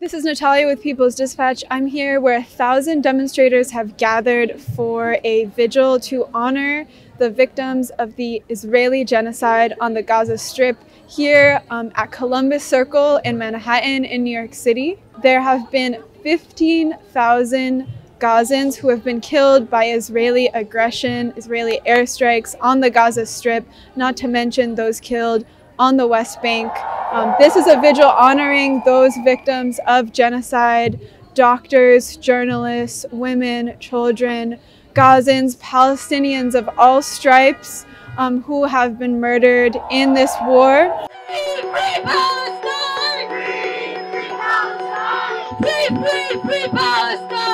This is Natalia with People's Dispatch. I'm here where a thousand demonstrators have gathered for a vigil to honor the victims of the Israeli genocide on the Gaza Strip here um, at Columbus Circle in Manhattan in New York City. There have been 15,000 Gazans who have been killed by Israeli aggression, Israeli airstrikes on the Gaza Strip, not to mention those killed on the West Bank. Um, this is a vigil honoring those victims of genocide, doctors, journalists, women, children, Gazans, Palestinians of all stripes um, who have been murdered in this war. Free, free Palestine! Free, free Palestine! Free, free, free Palestine!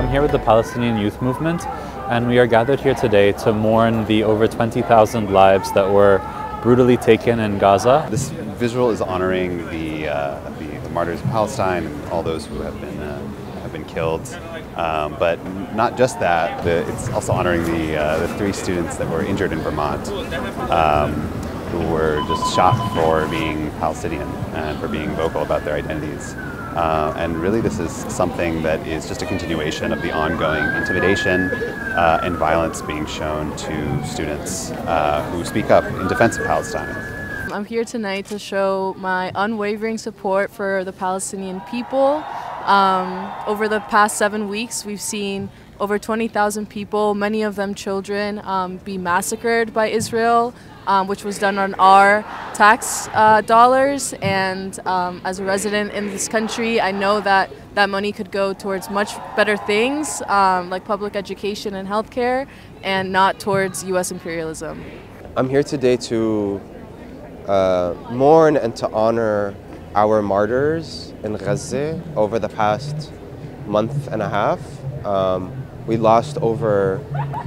I'm here with the Palestinian Youth Movement, and we are gathered here today to mourn the over 20,000 lives that were brutally taken in Gaza. This visual is honoring the, uh, the, the, martyrs of Palestine and all those who have been, uh, have been killed. Um, but not just that, the, it's also honoring the, uh, the three students that were injured in Vermont. Um, who were just shot for being Palestinian and for being vocal about their identities. Uh, and really, this is something that is just a continuation of the ongoing intimidation uh, and violence being shown to students uh, who speak up in defense of Palestine. I'm here tonight to show my unwavering support for the Palestinian people. Um, over the past seven weeks, we've seen over 20,000 people, many of them children, um, be massacred by Israel, um, which was done on our tax uh, dollars. And um, as a resident in this country, I know that that money could go towards much better things um, like public education and healthcare, and not towards U.S. imperialism. I'm here today to uh, mourn and to honor our martyrs in Gaza over the past month and a half. Um, we lost over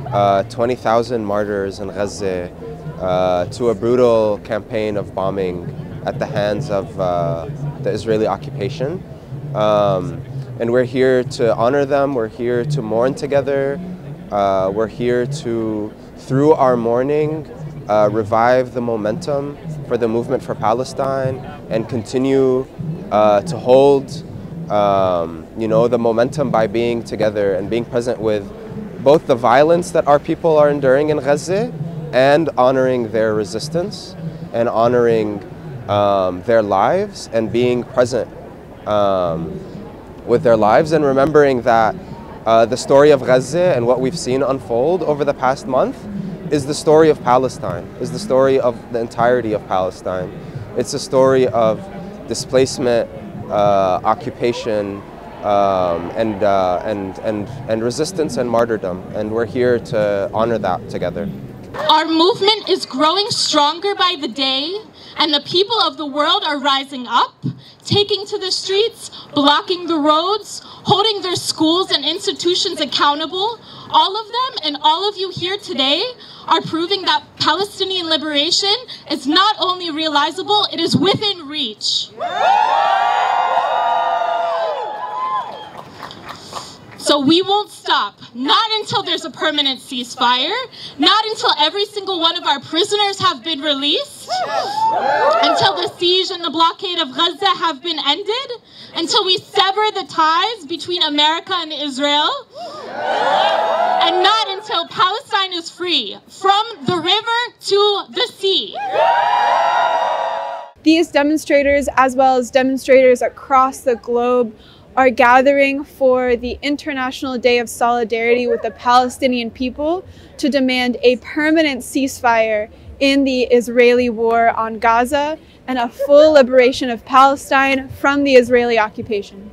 uh, 20,000 martyrs in Gaza uh, to a brutal campaign of bombing at the hands of uh, the Israeli occupation. Um, and we're here to honor them, we're here to mourn together, uh, we're here to, through our mourning, uh, revive the momentum for the movement for Palestine and continue uh, to hold um, you know, the momentum by being together and being present with both the violence that our people are enduring in Gaza and honoring their resistance and honoring um, their lives and being present um, with their lives and remembering that uh, the story of Gaza and what we've seen unfold over the past month is the story of Palestine, is the story of the entirety of Palestine. It's a story of displacement, uh, occupation, um, and, uh, and, and, and resistance and martyrdom. And we're here to honor that together. Our movement is growing stronger by the day, and the people of the world are rising up, taking to the streets, blocking the roads, holding their schools and institutions accountable. All of them and all of you here today are proving that Palestinian liberation is not only realizable, it is within reach. So we won't stop, not until there's a permanent ceasefire, not until every single one of our prisoners have been released, until the siege and the blockade of Gaza have been ended, until we sever the ties between America and Israel, and not until Palestine is free, from the river to the sea. These demonstrators, as well as demonstrators across the globe, are gathering for the International Day of Solidarity with the Palestinian people to demand a permanent ceasefire in the Israeli war on Gaza and a full liberation of Palestine from the Israeli occupation.